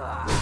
Ah!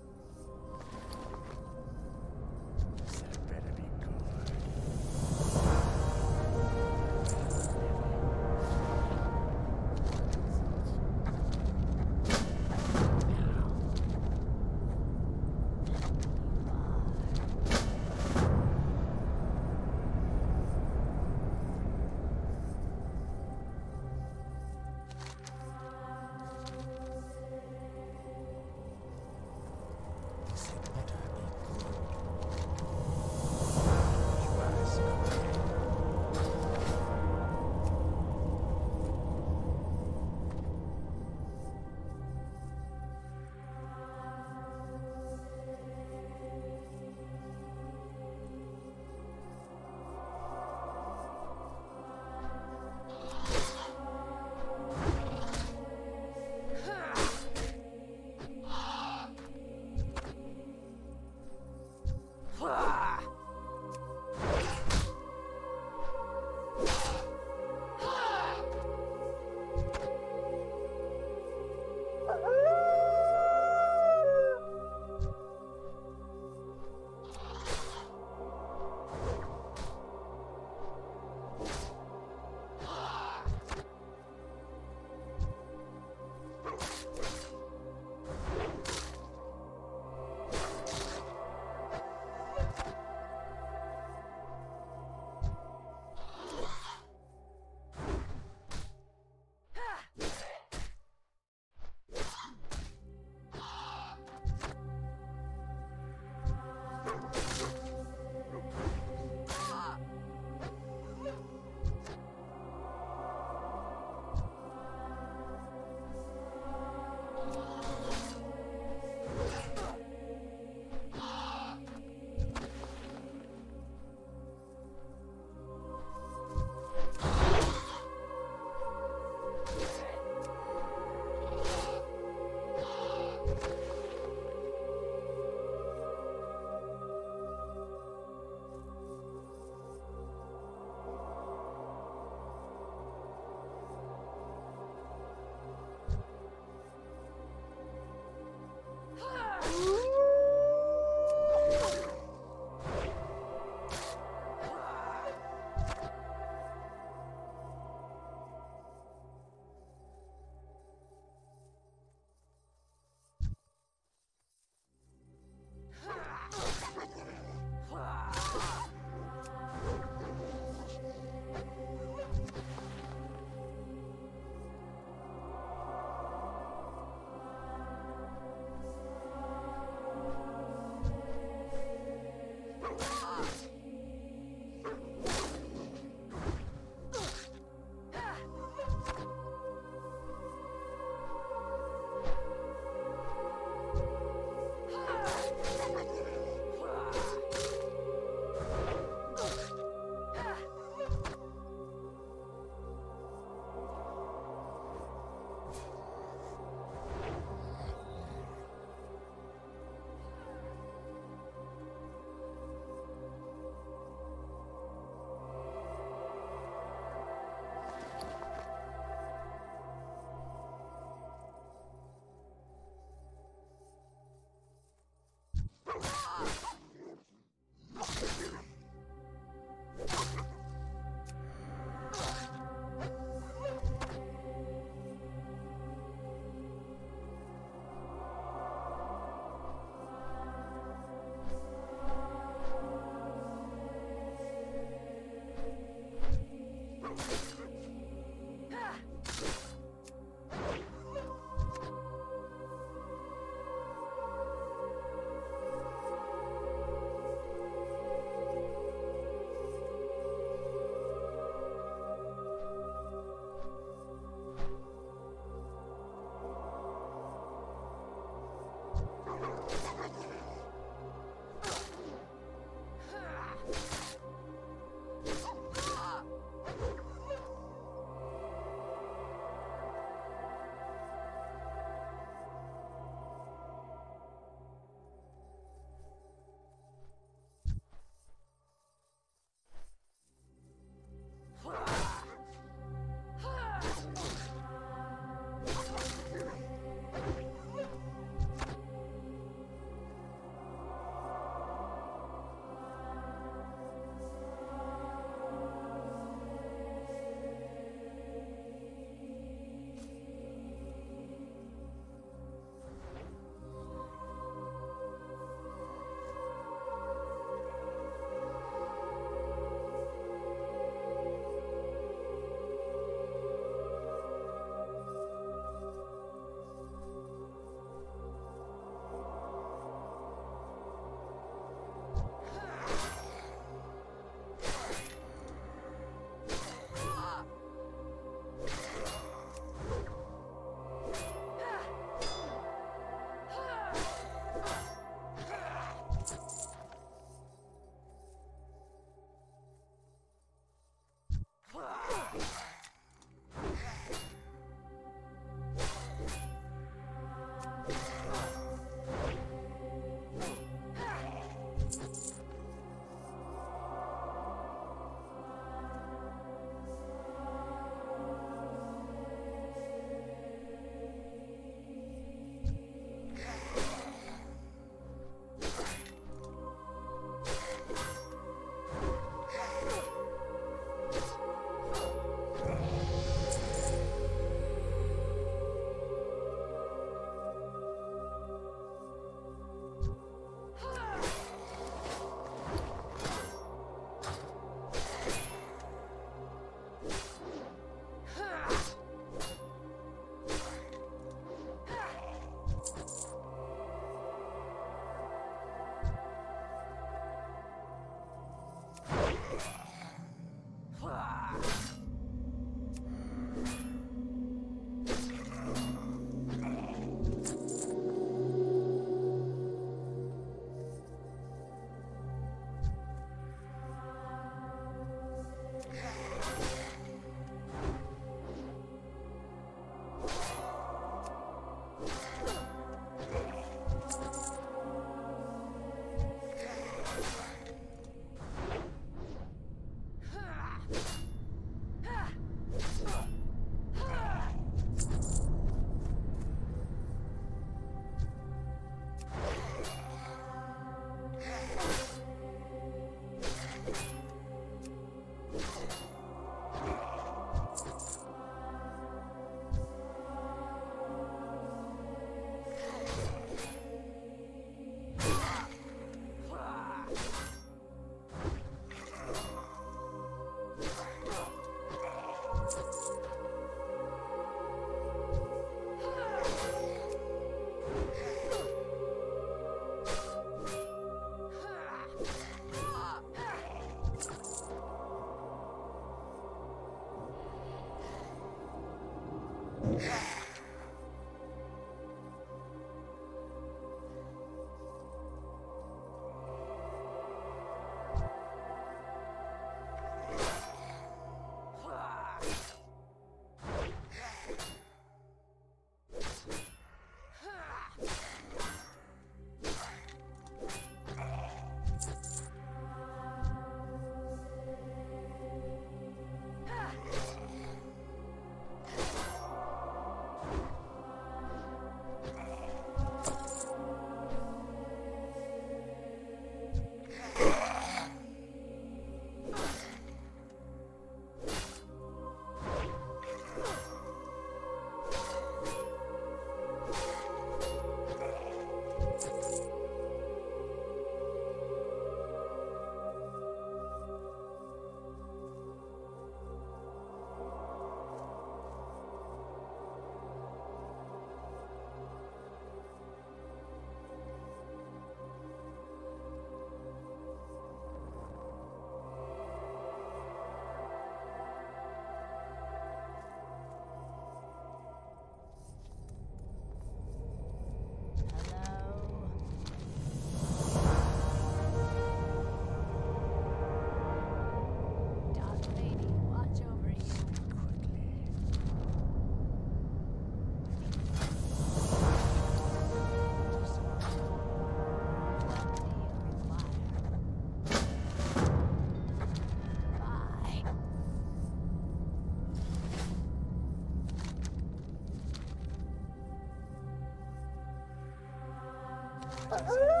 Thanks.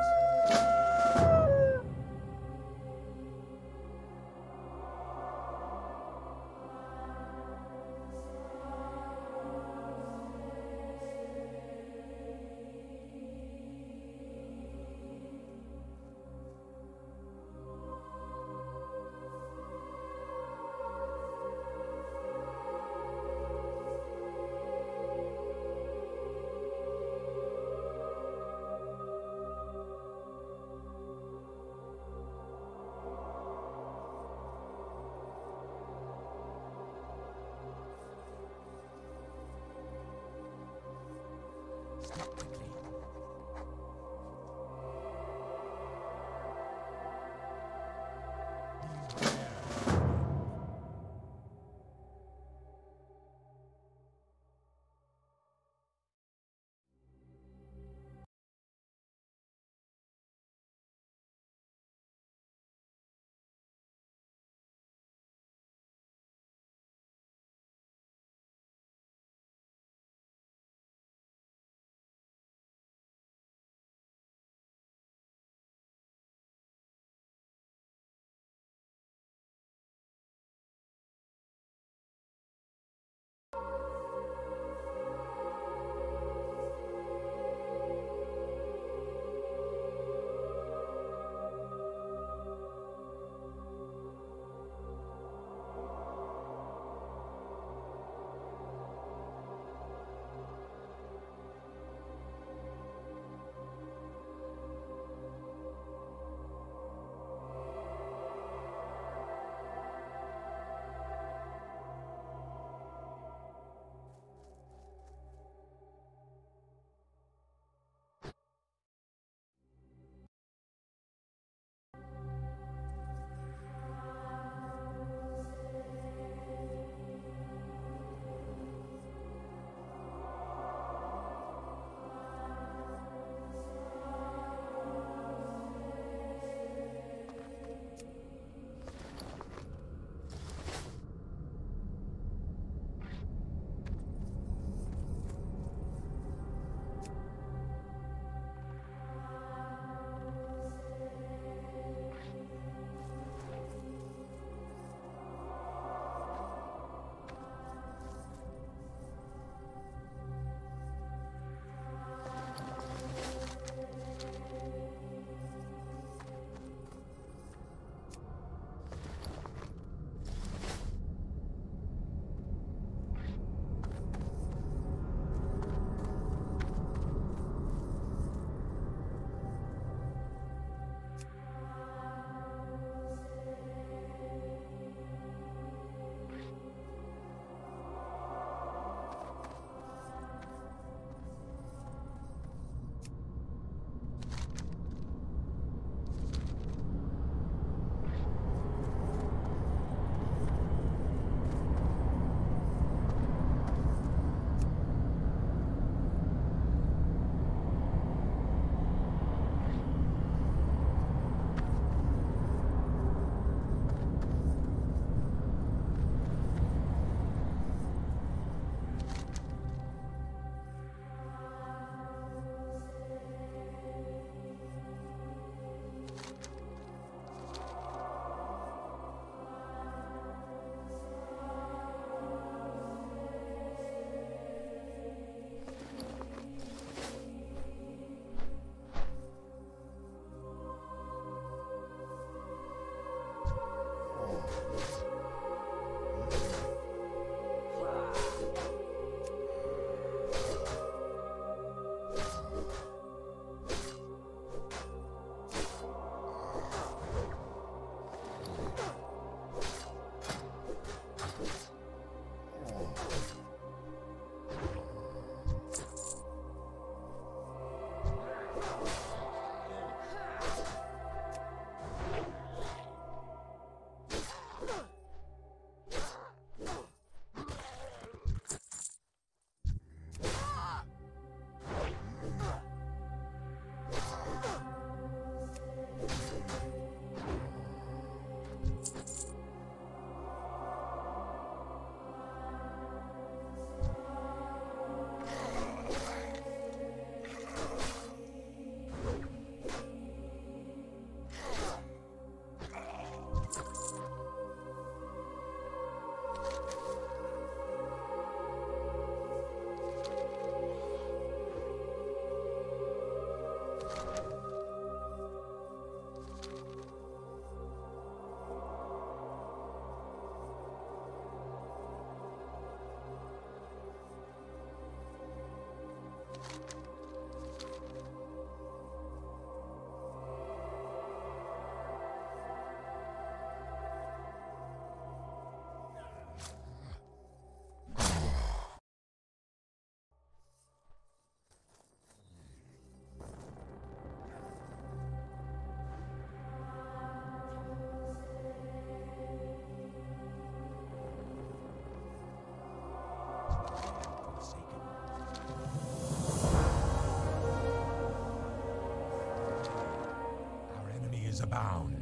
Stop quickly. Abound.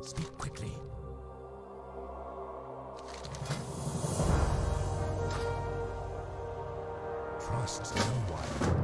Speak quickly. Trust no one.